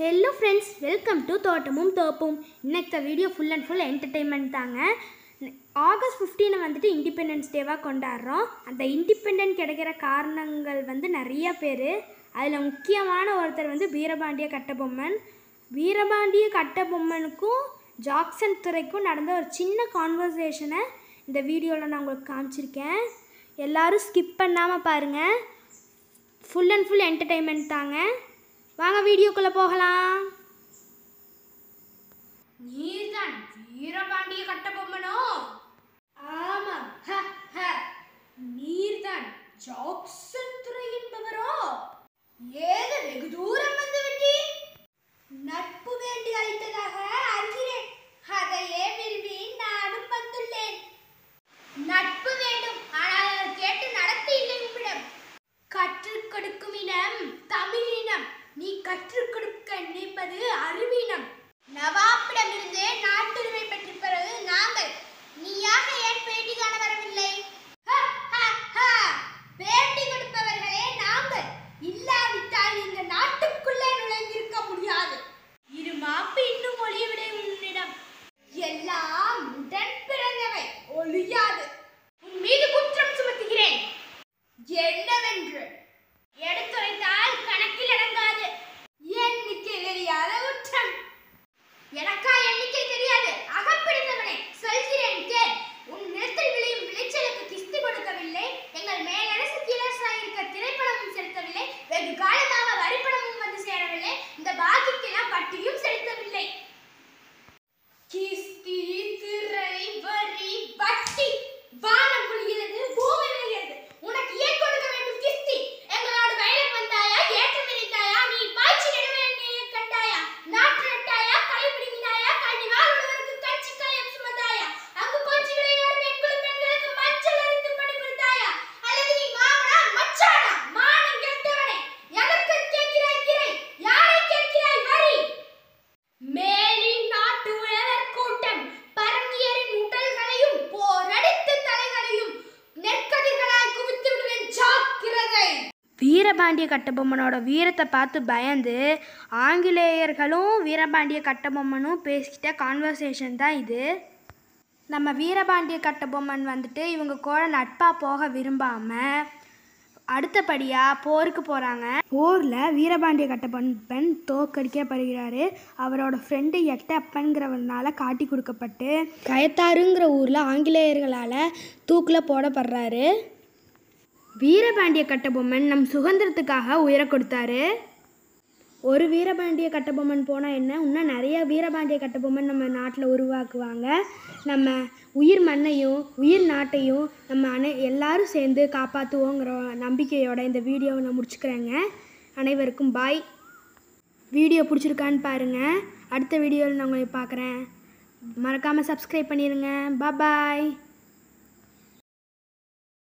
Hello friends welcome to தோட்டமும் தோப்பும் இன்னைக்கு video full and full entertainment தாங்க. ஆகஸ்ட் 15 வந்துட்டு இண்டிபெண்டன்ஸ் டேவாக கொண்டாடுறோம். அந்த இண்டிபெண்டன்ட் கிடைக்கிற காரணங்கள் வந்து நிறைய பேர். அதில் முக்கியமான ஒருத்தர் வந்து வீரபாண்டிய கட்டபொம்மன். வீரபாண்டிய கட்டபொம்மனுக்கும் ஜாக்சன் துறைக்கும் நடந்த ஒரு சின்ன கான்வர்சேஷனை இந்த வீடியோவில் நான் உங்களுக்கு காமிச்சிருக்கேன். எல்லாரும் ஸ்கிப் பண்ணாமல் பாருங்கள் ஃபுல் அண்ட் ஃபுல் என்டர்டெயின்மெண்ட் தாங்க. வாங்க வீடியோக்குள்ளே போகலாம். நீர்தான் வீரபாண்டிய கட்டபொம்மனோ ஆமாம் ஹ, ஹ. நீர்தான் ஜாக்சன் கற்றுக் கொடுக்க நினைப்பது அறிவு Do you say? வீரபாண்டிய கட்டபொம்மனோட வீரத்தை பார்த்து பயந்து ஆங்கிலேயர்களும் வீரபாண்டிய கட்டபொம்மனும் பேசிக்கிட்ட கான்வர்சேஷன் தான் இது. நம்ம வீரபாண்டிய கட்டபொம்மன் வந்துட்டு இவங்க கூட நட்பாக போக விரும்பாமல் அடுத்தபடியாக போருக்கு போகிறாங்க போரில் வீரபாண்டிய கட்டபொம்மன் தோக்கடிக்கப்படுகிறாரு அவரோட ஃப்ரெண்டு எட்டப்பன்கிறவனால காட்டி கொடுக்கப்பட்டு கயத்தாருங்கிற ஊரில் ஆங்கிலேயர்களால் தூக்கில் போடப்படுறாரு. வீரபாண்டிய கட்டபொம்மன் நம் சுதந்திரத்துக்காக உயர கொடுத்தாரு. ஒரு வீரபாண்டிய கட்டபொம்மன் போனால் என்ன? இன்னும் நிறைய வீரபாண்டிய கட்டபொம்மன் நம்ம நாட்டில் உருவாக்குவாங்க. நம்ம உயிர் மண்ணையும் உயிர் நாட்டையும் நம்ம அனை எல்லாரும் சேர்ந்து காப்பாற்றுவோங்கிற நம்பிக்கையோட இந்த வீடியோவை நான் முடிச்சுக்கிறேங்க. அனைவருக்கும் பாய் வீடியோ பிடிச்சிருக்கான்னு பாருங்கள் அடுத்த வீடியோவில் நான் உங்களை பார்க்குறேன். மறக்காமல் சப்ஸ்கிரைப் பண்ணிடுங்க பாய்